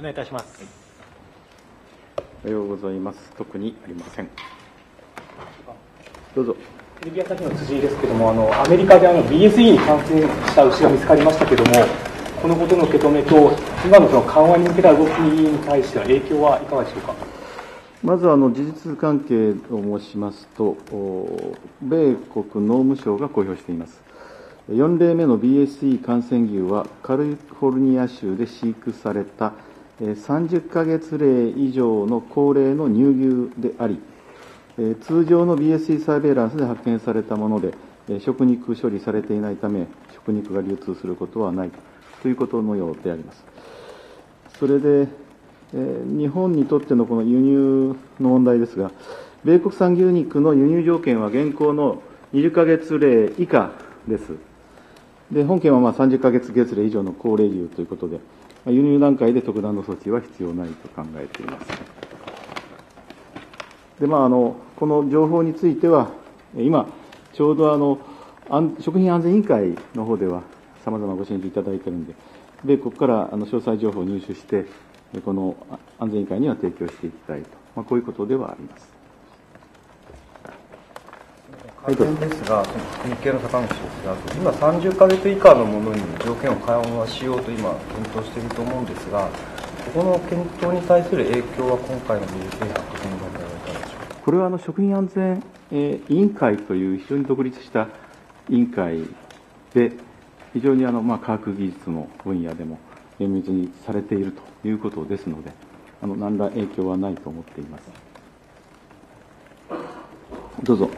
お願いいたします。おはようございます。特にありません。どうぞ。テレビ朝日の辻井ですけども、あのアメリカであの BSE に感染した牛が見つかりましたけども、このことの受け止めと、今のその緩和に向けた動きに対しては影響はいかがでしょうか？まずあの事実関係を申しますと、米国農務省が公表しています。4例目の BSE 感染牛はカリフォルニア州で飼育された30ヶ月例以上の高齢の乳牛であり、通常の BSE サーベイランスで発見されたもので、食肉処理されていないため、食肉が流通することはないということのようであります。それで、日本にとってのこの輸入の問題ですが、米国産牛肉の輸入条件は現行の20ヶ月例以下です。で、本件はまあ30ヶ月月例以上の高齢牛ということで、輸入段階で特段の措置は必要ないと考えています。で、まあ、あの、この情報については、今、ちょうどあの、食品安全委員会の方では、様々ご審議いただいているんで、米国からあの詳細情報を入手して、この安全委員会には提供していきたいと、まあ、こういうことではあります。改善ですが、その日系の坂口ですが、今30ヶ月以下のものに条件を緩和しようと今、検討していると思うんですが、ここの検討に対する影響は今回のビル制覇というのはいかがでしょうか？これはあの食品安全委員会という非常に独立した委員会で、非常にあの、まあ、科学技術の分野でも厳密にされているということですので、あの何ら影響はないと思っています。どうぞ。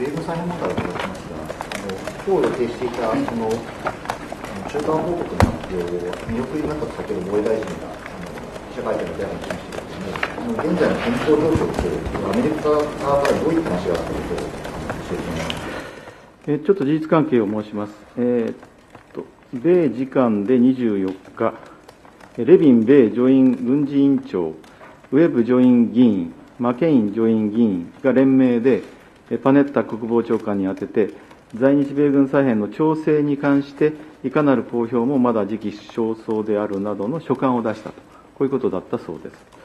米軍参議問題を伺いますが、あの今日予定していたその中間報告の発表を見送りましたと先ほど防衛大臣が記者会見で話しましたけれども、現在の健康状況ってアメリカ側からどういう話があったかと教えてもらいます。えちょっと事実関係を申します。えー、っと米時間で24日、レビン米上院軍事委員長、ウェブ上院議員、マケイン上院議員が連名で、パネッタ国防長官に宛てて、在日米軍再編の調整に関して、いかなる公表もまだ時期尚早であるなどの書簡を出したと、こういうことだったそうです。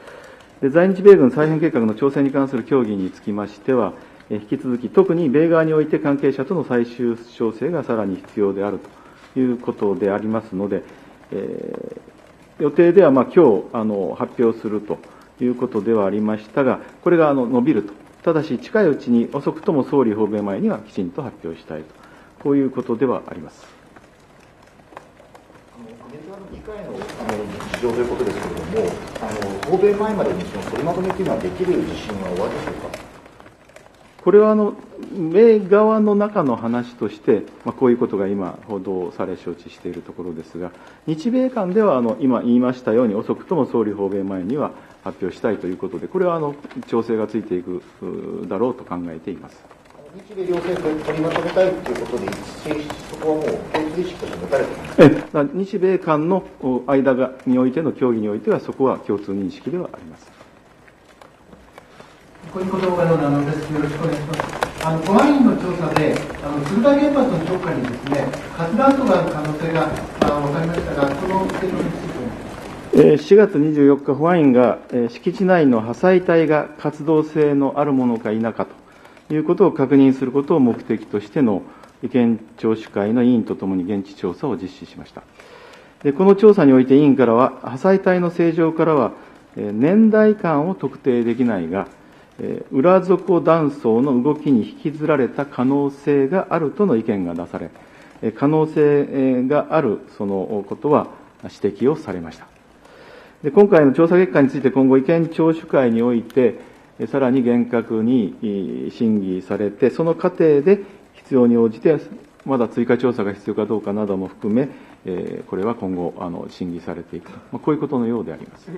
で在日米軍再編計画の調整に関する協議につきましては、引き続き、特に米側において関係者との最終調整がさらに必要であるということでありますので、えー、予定ではまあ今日あの発表するということではありましたが、これがあの伸びると、ただし近いうちに遅くとも総理訪米前にはきちんと発表したいと、こういうことではあります。議会のあの事情ということですけれども、あの訪米前までにその取りまとめというのはできる自信はおありでしょうか？これはあの米側の中の話として、まあ、こういうことが今、報道され、承知しているところですが、日米間ではあの今言いましたように、遅くとも総理訪米前には発表したいということで、これはあの調整がついていくだろうと考えています日米両政府取りまとめたいということで、そこはもう共通意識として持たれています日米間の間がにおいての協議においては、そこは共通認識ではあります。小池動画の名野です。よろしくお願いします。あの、保安院の調査で、あの、鶴田原発の直下にですね、活断層がある可能性が、あ分かりましたが、その受け止めについて4月24日、保安院が敷地内の破砕体が活動性のあるものか否かということを確認することを目的としての意見聴取会の委員とともに現地調査を実施しました。でこの調査において委員からは、破砕体の正常からは年代間を特定できないが、裏底断層の動きに引きずられた可能性があるとの意見が出され、可能性があるそのことは指摘をされました。で今回の調査結果について今後意見聴取会において、さらに厳格に審議されて、その過程で必要に応じて、まだ追加調査が必要かどうかなども含め、これは今後、あの審議されていくと、こういうことのようであります。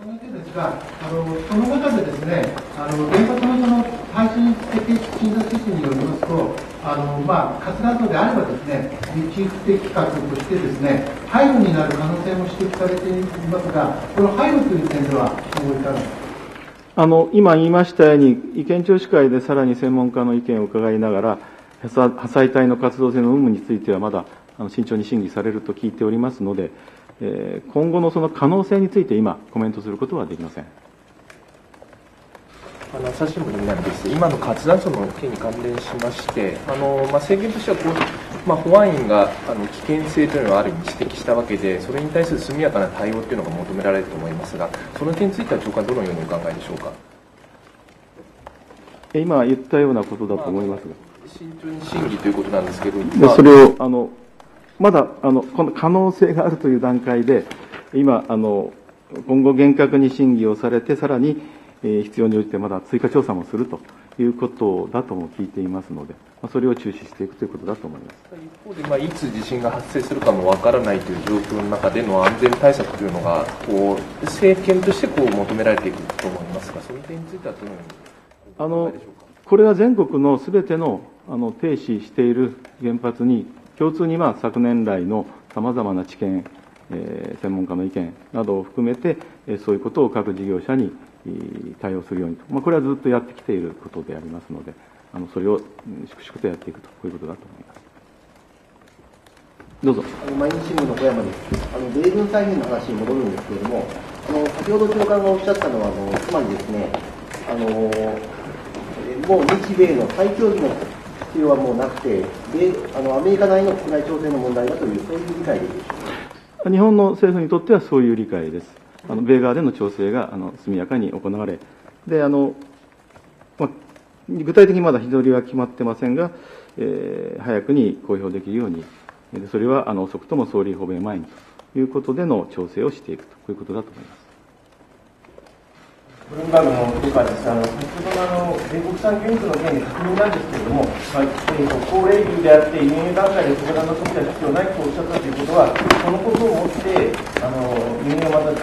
その点ですが、あのその中でですね、あの原発のその耐震設計審査指針によりますと、あのまあ、活断層であればですね、地域的企画としてですね、廃炉になる可能性も指摘されていますが、この廃炉という点では、今後いかがです。あの今言いましたように、意見聴取会でさらに専門家の意見を伺いながら、破砕体の活動性の有無についてはまだあの慎重に審議されると聞いておりますので、えー今後のその可能性について今、コメントすることはできません。あの朝日新聞なんです今の活断層の件に関連しまして、あのまあ、政権としてはこう、まあ、保安院があの危険性というのをある意味指摘したわけで、それに対する速やかな対応というのが求められると思いますが、その点については長官、どのようにお考えでしょうか？え今言ったようなことだと思いますが。慎重に審議ということなんですけど、でそれをあのまだあのこの 可能性があるという段階で、今あの、今後厳格に審議をされて、さらに、えー必要に応じてまだ追加調査もするということだとも聞いていますので、まあ、それを注視していくということだと思います。一方で、まあ、いつ地震が発生するかもわからないという状況の中での安全対策というのが、こう政権としてこう求められていくと思いますが、その点についてはどのようにあの。これは全国のすべてのあの停止している原発に、共通に、まあ、昨年来のさまざまな知見、えー専門家の意見などを含めて、えーそういうことを各事業者にえー対応するようにと、まあ、これはずっとやってきていることでありますので、あのそれをうん粛々とやっていくと、こういうことだと思います。どうぞ。あの毎日新聞の小山です。あの米軍再編の話に戻るんですけれども、あの先ほど長官がおっしゃったのは、あのつまりですね、あのえもう日米の再協議の必要はもうなくて、米あのアメリカ内の国内調整の問題だという、そういう理解でいいでしょうか。日本の政府にとってはそういう理解です。あの米側での調整があの速やかに行われ、であのまあ、具体的にまだ日取りは決まってませんが、えー早くに公表できるように、それはあの遅くとも総理訪米前にということでの調整をしていくと、こういうことだと思います。ブルームバーグのペーパーです。あの、先ほどのあの、米国産牛肉の件で確認なんですけれども、まあ、えーと、高齢牛であって、輸入段階で特段の措置は必要ないとおっしゃったということは、そのことをもって、あの、輸入をまた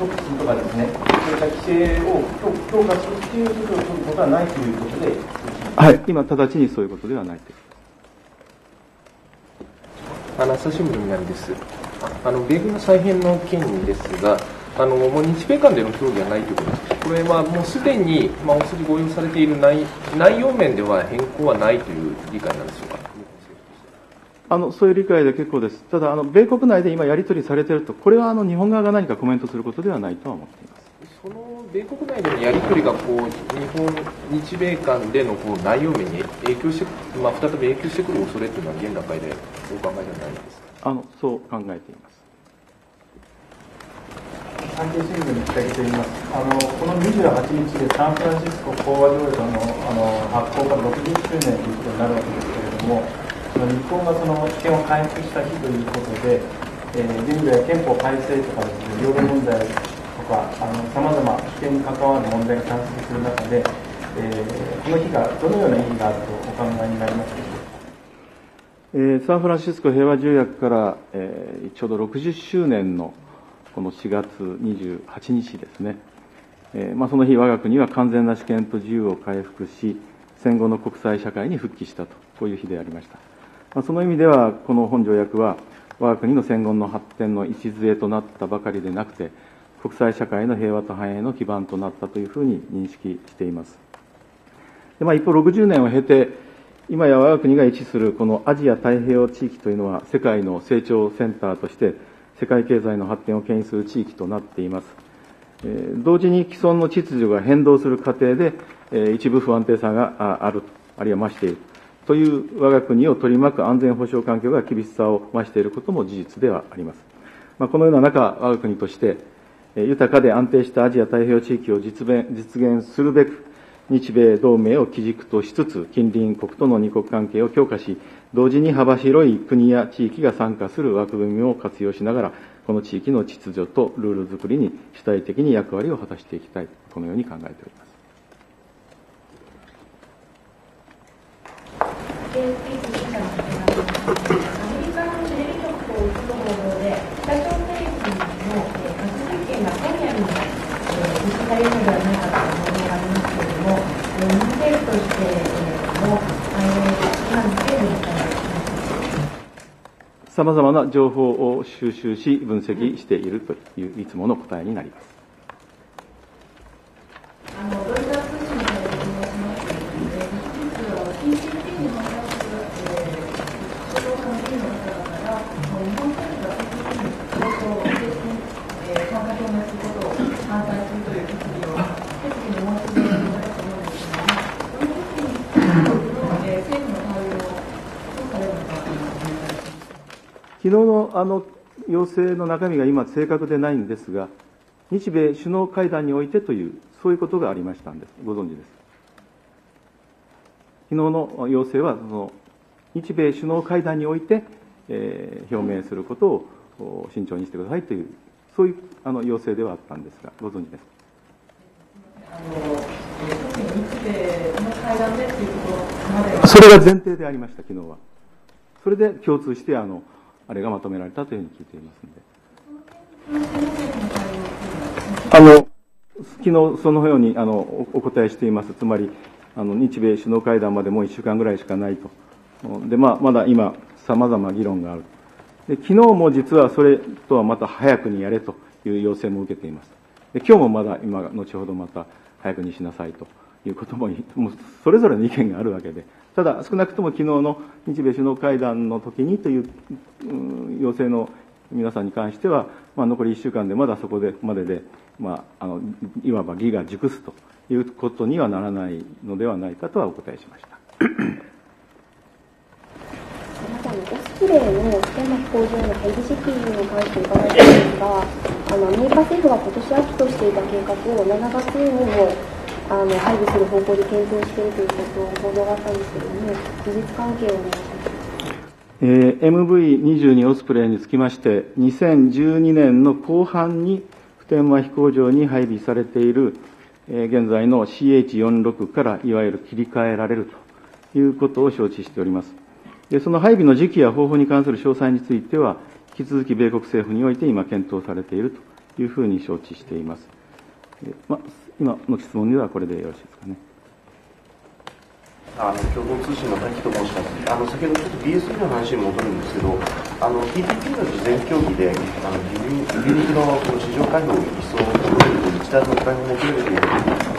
トックするとかですね、そういった規制を強強化するっていう措置を取ることはないということで、はい、今、直ちにそういうことではないと。あの朝日新聞なんです。あの米軍の再編の件ですが、あのもう日米間での協議はないということです。これはもうすでに、まあ、お筋合意されている内内容面では変更はないという理解なんでしょうか。あのそういう理解で結構です。ただ、あの米国内で今やり取りされていると、これはあの日本側が何かコメントすることではないとは思っています。その米国内でのやり取りがこう日本、日米間でのこう内容面に影響して、まあ、再び影響してくる恐れというのは現段階でお考えではないですか？あのそう考えています。産経新聞に北木と言います。あの、この28日でサンフランシスコ講和条約のあの発行から60周年ということになるわけですけれども、日本がその主権を回復した日ということで、えー、人類や憲法改正とかですね、領土問題とか、あの、様々主権に関わる問題が山積する中で、えー、この日がどのような意義があるとお考えになりますでしょうか？えーサンフランシスコ平和条約から、えーちょうど60周年のこの4月28日ですね、えーまあ、その日、我が国は完全な主権と自由を回復し、戦後の国際社会に復帰したと、こういう日でありました。その意味では、この本条約は、我が国の戦後の発展の礎となったばかりでなくて、国際社会の平和と繁栄の基盤となったというふうに認識しています。でまあ、一方、60年を経て、今や我が国が位置するこのアジア太平洋地域というのは、世界の成長センターとして、世界経済の発展を牽引する地域となっています。えー同時に既存の秩序が変動する過程で、えー一部不安定さがあある、あるいは増している。という我が国を取り巻く安全保障環境が厳しさを増していることも事実ではあります。まあ、このような中、我が国として、豊かで安定したアジア太平洋地域を実現実現するべく、日米同盟を基軸としつつ、近隣国との二国関係を強化し、同時に幅広い国や地域が参加する枠組みを活用しながら、この地域の秩序とルール作りに主体的に役割を果たしていきたい、このように考えております。アメリカのテレビ局とうつの報道で、北朝鮮の核実験が今夜にえー実施されるのではないかという報道がありますけれども、日本政府としてえーの対応が今の程度に伝えられていま。な情報を収集し、分析しているといういつもの答えになります。日のあの要請の中身が今正確でないんですが、日米首脳会談においてという、そういうことがありましたんです。ご存知です。昨日の要請は、その日米首脳会談において、えー、表明することを慎重にしてくださいという、そういうあの要請ではあったんですが、ご存知ですか。あの日米の会談でということまではそれが前提でありました、昨日は。それで共通して、あの、あれがまとめられたというふうに聞いていますので。あの、昨日そのようにあのお答えしています。つまり、あの日米首脳会談までもう1週間ぐらいしかないと。で、まあ、まだ今、様々議論がある。で、昨日も実はそれとはまた早くにやれという要請も受けています。で、今日もまだ今、後ほどまた早くにしなさいということも、もうそれぞれの意見があるわけで、ただ少なくとも昨日の日米首脳会談の時にという、要請の皆さんに関しては、まあ、残り1週間でまだそこでまでで、まあ、あのいわば義が熟すということにはならないのではないかとはお答えしました。スプレイの福山飛行場の配備時期に関して伺いたいんですが、あのアメリカ政府が今年秋としていた計画を7月にもあの配備する方向で検討しているということを報道があったんですけれども、事実関係をお願いします。えー、MV22 オスプレイにつきまして、2012年の後半に普天間飛行場に配備されている、えー、現在の CH46 からいわゆる切り替えられるということを承知しております。でその配備の時期や方法に関する詳細については、引き続き米国政府において今検討されているというふうに承知しています。まあ、今の質問ではこれでよろしいですかね。あの共同通信の滝と申します。あの先ほどちょっと BSB の話に戻るんですけど、あの TPP の事前協議で、あの牛肉のこの市場開放を一層求めると一段のお金を求めるという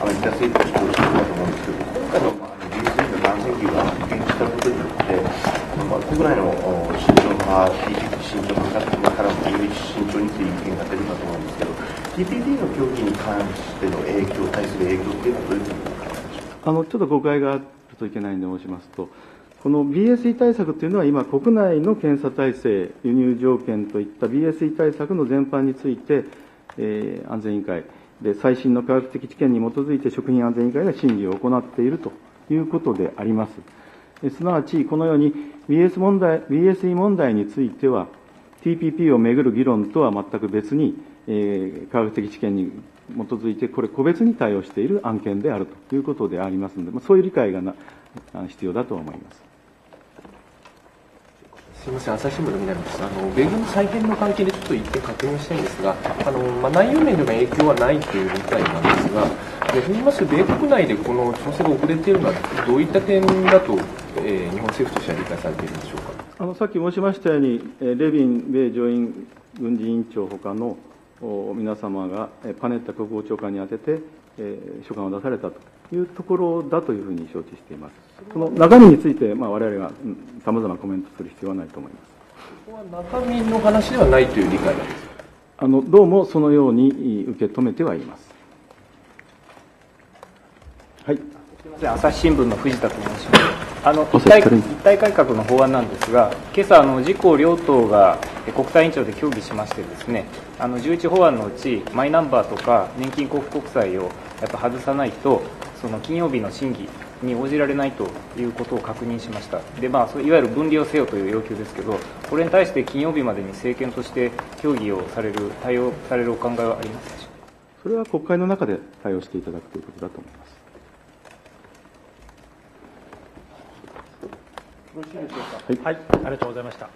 アメリカ政府としておっしゃったと思うんですけど、今回の、まあ、BSB の断線機が実現したことによって、まあ、国内の慎重派、TPP 慎重派からもより慎重にという意見が出るかと思うんですけど、TPP の協議に関しての影あのちょっと誤解があるといけないので申しますと、この BSE 対策というのは、今、国内の検査体制、輸入条件といった BSE 対策の全般について、えー、安全委員会で最新の科学的知見に基づいて食品安全委員会が審議を行っているということであります。すなわち、このように BS 問題 BSE 問題については、TPP をめぐる議論とは全く別に、えー、科学的知見に基づいて、これ、個別に対応している案件であるということでありますので、まあ、そういう理解がな必要だと思います。すみません、朝日新聞の南です。あの米軍再編の関係でちょっと一点確認したいんですが、あのまあ、内容面での影響はないという理解なんですが、逆に言いますと、米国内でこの調整が遅れているのは、どういった点だと、えー、日本政府としては理解されているんでしょうか？あのさっき申しましたように、レビン米上院軍事委員長ほかの皆様がパネッタ国防長官に宛てて、えー、書簡を出されたというところだというふうに承知しています。その中身について、まあ、我々がさまざまコメントする必要はないと思います。ここは中身の話ではないという理解なんですか？あのどうもそのように受け止めてはいます。はい。すみません、朝日新聞の藤田と申します。あの一体一体改革の法案なんですが、今朝あの自公両党が国対委員長で協議しましてですね、あの11法案のうちマイナンバーとか年金交付国債をやっぱ外さないとその金曜日の審議に応じられないということを確認しました。で、まあいわゆる分離をせよという要求ですけど、これに対して金曜日までに政権として協議をされる対応されるお考えはありますでしょうか？それは国会の中で対応していただくということだと思います。よろしいでしょうか？はい、はい、ありがとうございました。